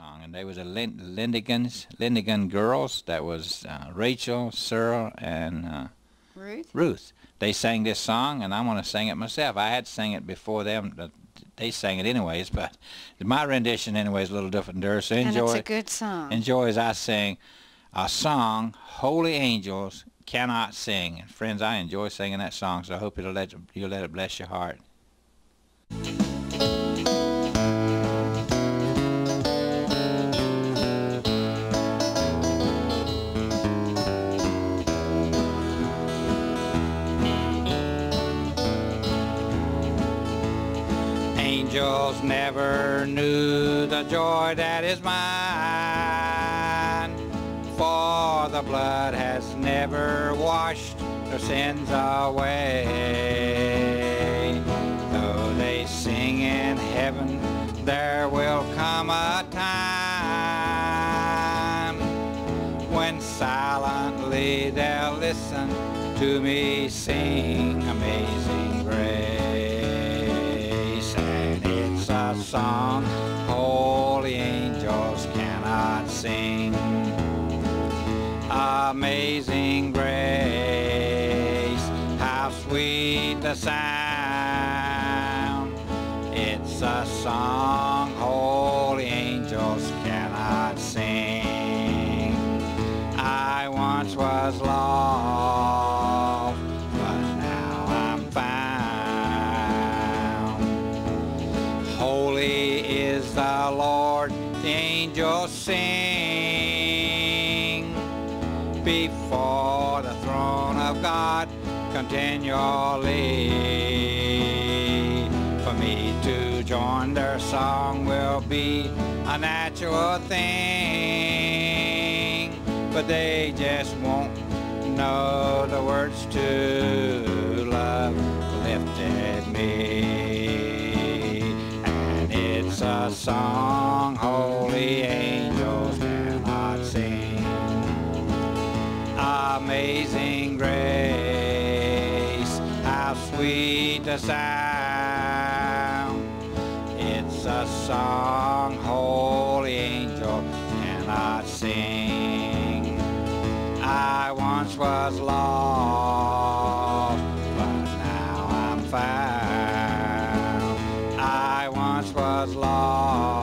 song, and they was a Lind- Lindigans, Lindigan girls. That was uh, Rachel, Sarah, and uh, Ruth? Ruth. They sang this song, and I want to sing it myself. I had sang it before them. but They sang it anyways, but my rendition anyway is a little different than theirs. So And it's a good song. enjoy as I sing a song, Holy Angels Cannot Sing. And friends, I enjoy singing that song, so I hope it'll let, you'll let it bless your heart. Angels never knew the joy that is mine, for the blood has never washed their sins away. Though they sing in heaven, there will come a time when silently they'll listen to me sing song holy angels cannot sing. Amazing grace, how sweet the sound. It's a song holy angels cannot sing. I once was lost, the Lord, the angels sing before the throne of God continually. For me to join their song will be a natural thing, but they just won't know the words to it's a song holy angels cannot sing. Amazing grace, how sweet the sound. It's a song holy angel cannot sing. I once was lost, now I'm